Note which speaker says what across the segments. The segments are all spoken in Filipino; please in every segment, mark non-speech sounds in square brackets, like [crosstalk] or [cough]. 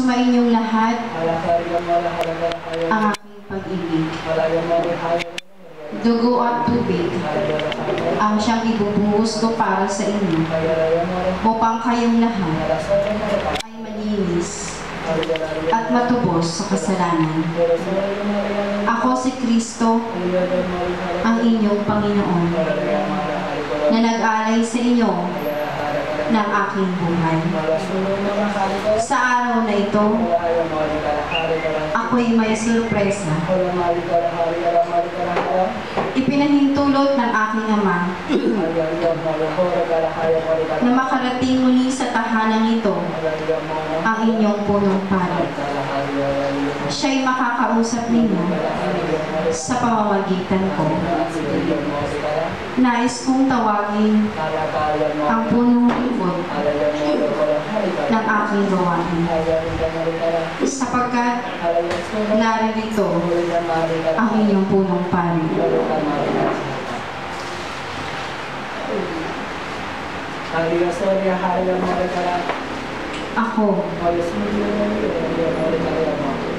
Speaker 1: Sumainyong lahat ang aking pag-ibig. Dugo at tubig ang siyang ibubuhos ko para sa inyo upang kayong lahat ay malinis at matubos sa kasalanan. Ako si Kristo, ang inyong Panginoon, na nag-alay sa inyo ng aking buhay. Sa araw na ito, ako'y may sorpresa. Ipinahintulot ng aking ama [clears throat] na makarating muli sa tahanang ito ang inyong punong pari. Siya'y makakausap ninyo sa pamamagitan ko. Nais kong tawagin ang punong lingkod ng aking gawain sapagkat naririto ang inyong punong pari. Ako,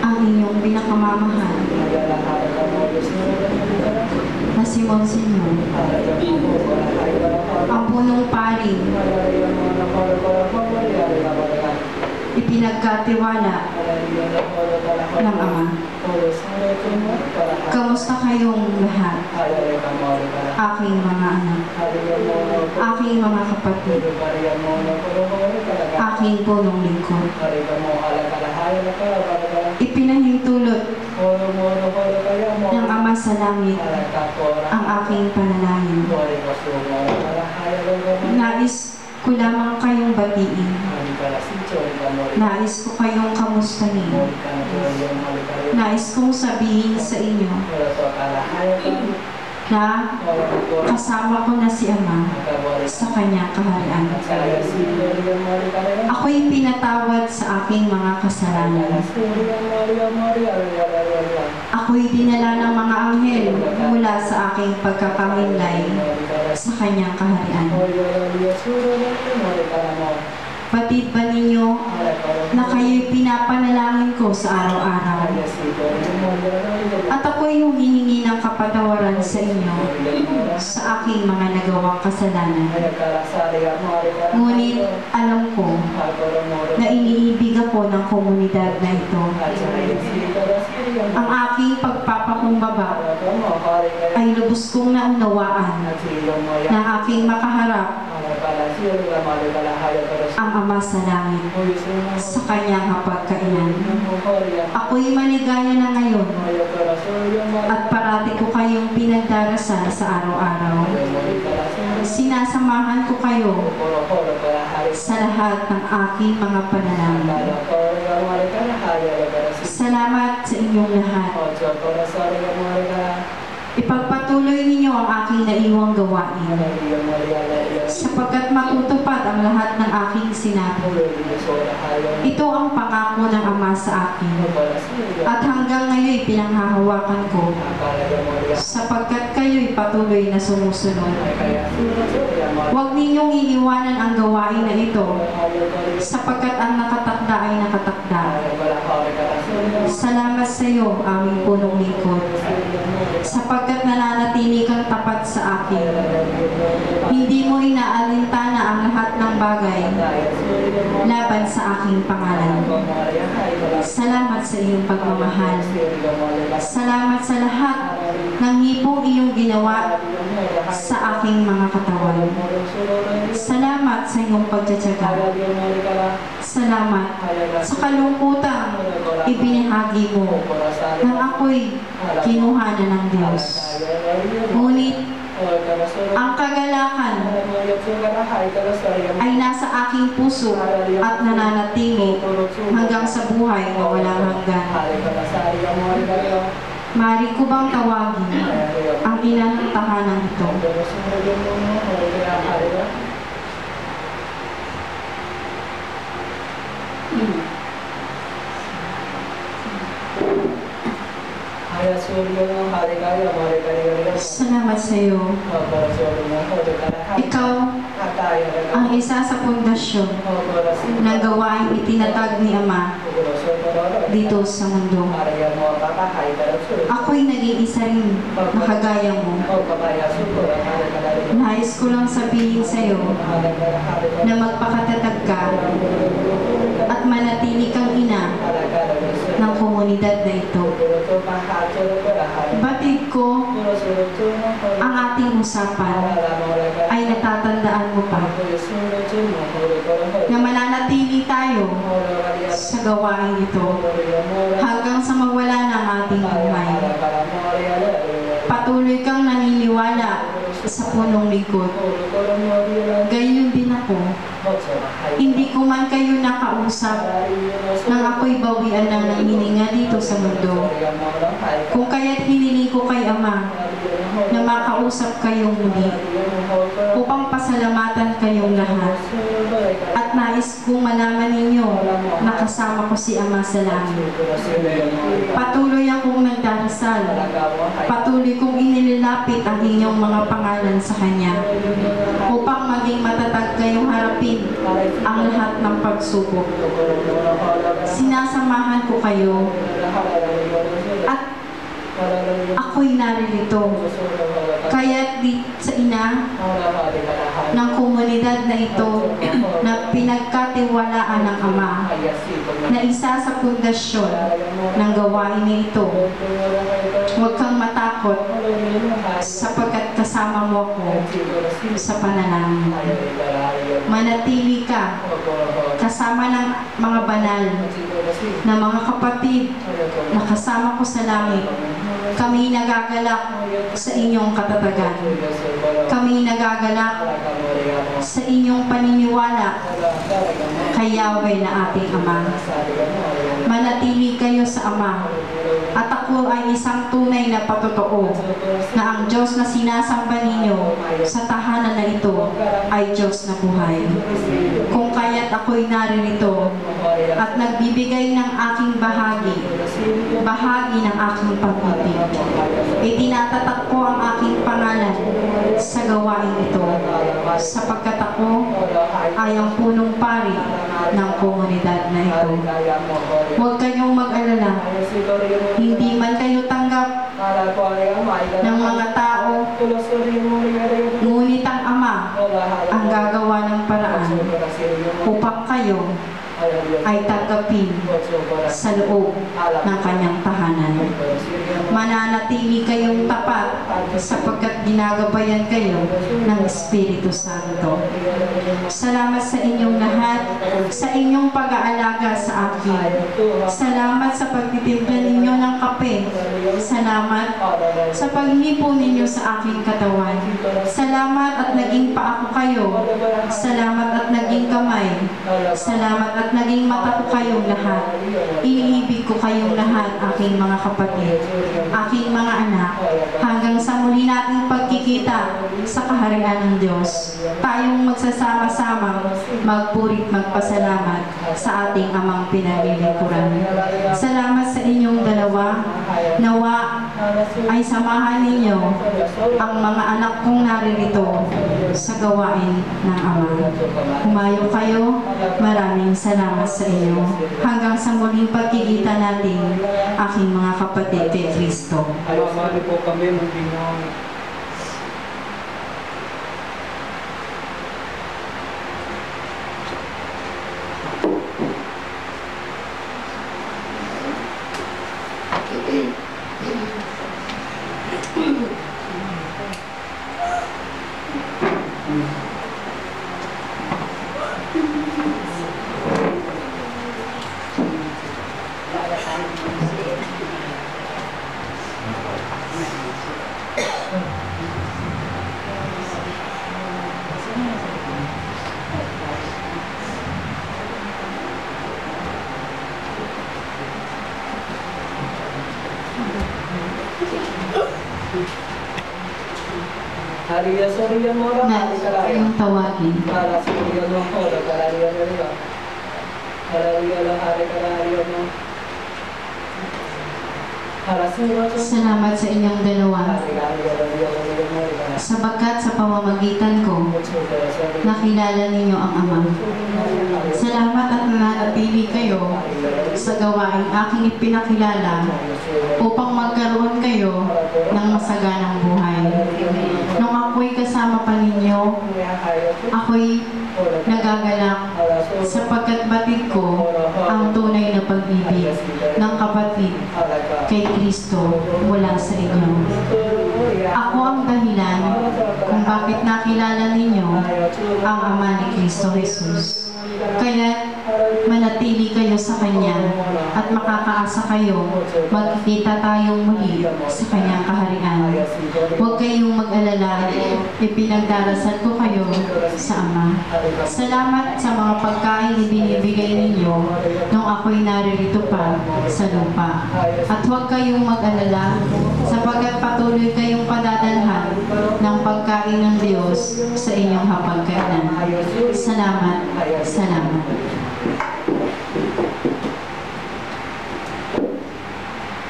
Speaker 1: ang inyong pinakamamahal na si Monsignor, ang punong pari, ipinagkatiwala ng Ama. Kamusta kayong lahat, aking mga anak, aking mga kapatid, aking punong lingkod. Ipinahintulot ng Ama sa langit ang aking panalangin. Nais ko lamang kayong batiin. Nais ko kayong kamustahin. Nais kong sabihin sa inyo na kasama ko na si Ama sa kanyang kaharian. Ako'y pinatawad sa aking mga kasalanan. Ako'y dinala ng mga anghel mula sa aking pagkakahimlay sa kanyang kaharian. Batid ba ninyo na kayo'y pinapanalangin ko sa araw-araw? At ako'y humihingi ng kapatawaran sa inyo sa aking mga nagawang kasalanan. Ngunit alam ko na iniibig ako ng komunidad na ito. Ang aking pagpapakumbaba ay lubos kong naunawaan na aking makaharap ang Ama sa langit sa kanyang hapagkainan. Ako'y maligaya na ngayon at parati ko kayong pinagdarasal sa araw-araw. Sinasamahan ko kayo sa lahat ng aking mga panalangin. Salamat sa inyong lahat. Ipagpatuloy ninyo ang aking naiwang gawain sapagkat matutupad ang lahat ng aking sinabi. Ito ang pangako ng Ama sa akin at hanggang ngayon pinanghahawakan ko sapagkat kayo'y patuloy na sumusunod. Huwag ninyong iiwanan ang gawain na ito sapagkat ang nakatakda ay nakatakda. Salamat sa iyo, aming punong lingkod, sapagkat nananatili kang tapat sa akin. Hindi mo inaalintana ang lahat ng bagay laban sa aking pangalan. Salamat sa iyong pagmamahal. Salamat sa lahat ng hipong iyong ginawa sa aking mga katawan. Salamat sa iyong pagtsatsaga. Salamat sa kalungkutang ibinahagi mo nang ako'y kinuhanan ng Diyos. Ngunit ang kagalakan ay nasa aking puso at nananatili hanggang sa buhay na walang hanggan. Mari ko bang tawagin ang ina ng tahanan ito? Salamat sa iyo. Ikaw ang isa sa pundasyon ng gawain itinatag ni Ama dito sa mundo. Ako'y nag-iisa rin na kagaya mo. Nais ko lang sabihin sa'yo na magpakatatag ka at manatili kang ina ng komunidad na ito. Batid ko ang ating usapan ay natatandaan mo pa na mananatili tayo sa gawain ito hanggang sa mawala na ang ating buhay. Patuloy kang naniniwala sa punong likod. Gayon din. Hindi ko man kayo nakausap nang ako'y bawian ng nangininga dito sa mundo. Kung kaya't hiniling ko kay Ama na makausap kayong muli upang pasalamatan kayong lahat. At nais kong malaman ninyo kasama ko si Ama sa langit. Patuloy akong nagdarasal. Patuloy kong inililapit ang inyong mga pangalan sa Kanya upang maging matatag kayong harapin ang lahat ng pagsubok. Sinasamahan ko kayo at ako'y naririto. Kaya di sa ina ng komunidad na ito na pinagkatiwalaan ng Ama na isa sa pundasyon ng gawain na ito. Huwag matakot sapagkat kasama mo ako sa panalangin. Manatili ka kasama ng mga banal na mga kapatid na kasama ko sa langit. Kami nagagalak sa inyong katatagan. Kami nagagalak sa inyong paniniwala kay Yahweh na ating Ama. Manatili kayo sa Ama. At ako ay isang tunay na patotoo na ang Diyos na sinasamba ninyo sa tahanan na ito ay Diyos na buhay. Kung kaya't ako'y naririto at nagbibigay ng aking bahagi, bahagi ng aking pag-ibig. Itinatatak ko ang aking pangalan sa gawain ito sapagkat ako ay ang punong pari ng komunidad na ito. Huwag kayong mag-alala, hindi man kayo tanggap ng mga tao, ngunit ang Ama ang gagawa ng paraan upang kayo ay tanggapin sa loob ng kanyang tahanan. Mananatili kayong tapat sapagkat ginagabayan kayo ng Espiritu Santo. Salamat sa inyong lahat, sa inyong pag-aalaga sa akin. Salamat sa pagtitimpla ninyo ng kape. Salamat sa paghipo ninyo sa aking katawan. Salamat at naging pa ako kayo. Salamat at naging kamay. Salamat at naging mata ko kayong lahat. Iniibig ko kayong lahat, aking mga kapatid, aking mga anak, hanggang sa muli nating pagkikita sa kaharian ng Diyos. Tayong magsasama-sama, magpurit magpasalamat sa ating amang pinalilingkuran. Salamat sa inyong dalawa. Nawa ay samahan ninyo ang mga anak kong naririto sa gawain ng Ama. Humayo kayo. Maraming salamat sa inyo. Hanggang sa muling pagkikita natin, aking mga kapatid kay Kristo.
Speaker 2: Ayumali po kami ng Pinoy. Para sa iyo ng oro, para iyo ng oro. Para
Speaker 1: Salamat sa inyong dalawa sapagkat sa pamamagitan ko, nakilala ninyo ang Ama. Salamat at nanatili kayo sa gawain aking ipinakilala upang magkaroon kayo ng masaganang buhay. Nung ako'y kasama pa ninyo, ako'y nagagalak sapagkat batid ko ang tunay na pag-ibig ng kapatid Kristo mula sa inyo. Ako ang dahilan kung bakit nakilala ninyo ang Ama ni Kristo Jesus. Kaya manatili kayo sa Kanya at makakaasa kayo magkikita tayong muli sa Kanyang kaharian. Huwag kayong mag-alala, ipinagdarasal ko kayo sa Ama. Salamat sa mga pagkain ibinibigay ninyo nung ako'y naririto pa sa lupa. At huwag kayong mag-alala sapagkat patuloy kayong padadalhan ng pagkain ng Diyos sa inyong hapagkainan. Salamat, salamat.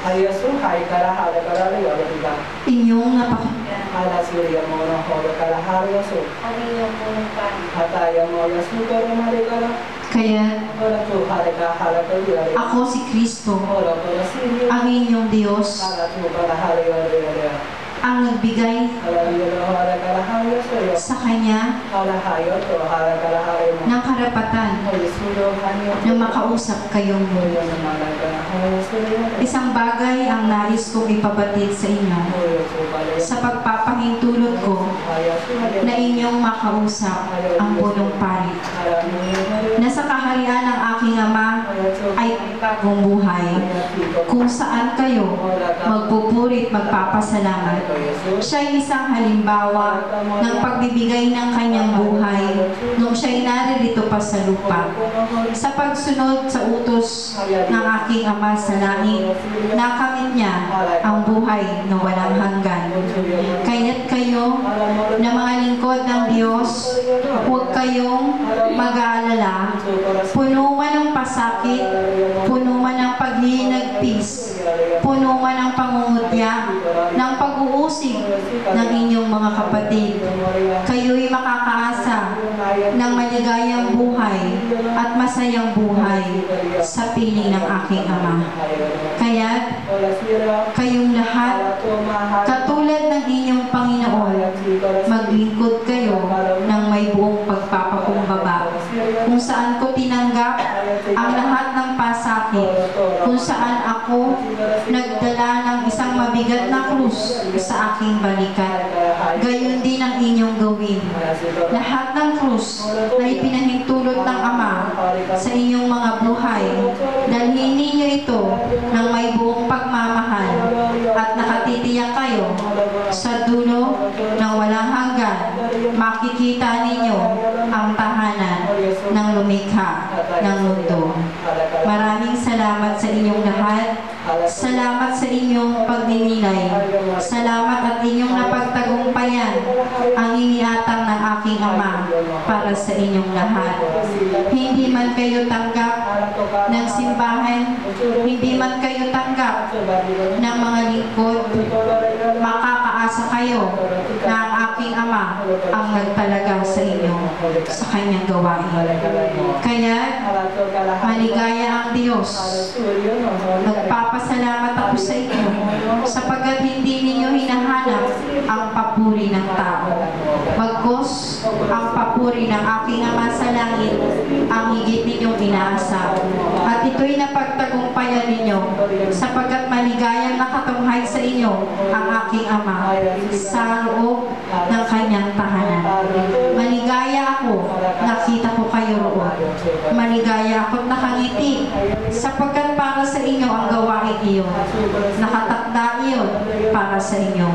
Speaker 2: Ayasu hai kara hala kara le wala tiga.
Speaker 1: Inyong napakinggan
Speaker 2: Hala siriya mo na hola kara hara so.
Speaker 1: ang inyong punukan.
Speaker 2: Hataya mo yasu kara mare kara.
Speaker 1: Kaya ako si Kristo, ang inyong Diyos, Ang nagbigay sa Kanya ng karapatan na makausap kayong
Speaker 2: yo.
Speaker 1: Isang bagay ang nais kong ipabatid sa inyo sa pagpapahintulot ko na inyong makausap ang punong pari.
Speaker 2: Hala mo yo.
Speaker 1: Na sa kaharian ng aking Ama ay bagong buhay kung saan kayo magpupurit magpapasalamat. Siya ay isang halimbawa ng pagbibigay ng kanyang buhay nung siya'y naririto pa sa lupa. Sa pagsunod sa utos ng aking Ama sa langit, nakamit niya ang buhay na walang hanggan. Kaya't kayo na mga lingkod ng Diyos, huwag kayong mag-aalala, puno man ng pasakit, puno man ng paghihinagpis, puno man ng pangungutya, ng pag-uusig ng inyong mga kapatid. Kayo'y makakaasa ng maligayang buhay at masayang buhay sa piling ng aking Ama. Kaya kayong lahat, katulad ng inyong Panginoon, maglingkod kayo ng may buong pagpapakumbaba kung saan ko tinanggap ang lahat pasakit, kung saan ako nagdala ng isang mabigat na krus sa aking balikat. Gayon din ang inyong gawin. Lahat ng krus na ipinahintulot ng Ama sa inyong mga buhay, dalhin ninyo ito ng may buong pagmamahal at nakatitiyak kayo sa dulo ng walang hanggan, makikita ninyo ang tahanan ng lumikha ng mundo. Maraming salamat sa inyong lahat. Salamat sa inyong pagninilay. Salamat at inyong napagtagumpayan ang iniatang ng aking Ama para sa inyong lahat. Hindi man kayo tanggap ng simbahan, hindi man kayo tanggap ng mga lingkod, makakaasa kayo na aking Ama ang nagtalaga sa inyo sa kanyang gawain. Kaya, maligaya ang Diyos. Nagpapasalamat ako sa inyo sapagkat hindi ninyo hinahanap ang papuri ng tao. Bagkos, ang papuri ng aking Ama sa langit ang higit ninyong inaasa. At ito'y napagtagumpayan ninyo sapagkat maligayang nakatunghay sa inyo ang aking Ama sa loob ng kanyang tahanan. Maligaya ako, nakita ko kayo roon. Maligaya ako't nakangiti sapagkat para sa inyo ang gawain iyon. Nakatakda iyon para sa inyo.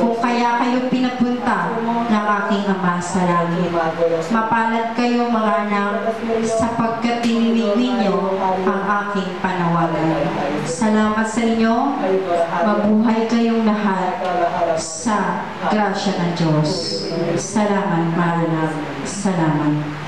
Speaker 1: Kung kaya kayo pinapunta ng aking Ama sa langit. Mapalad kayo mga anak sapagkat dininig ninyo ang aking panawagan. Salamat sa inyo. Mabuhay kayong lahat sa grasya ng Diyos. Salamat mga anak. Salamat.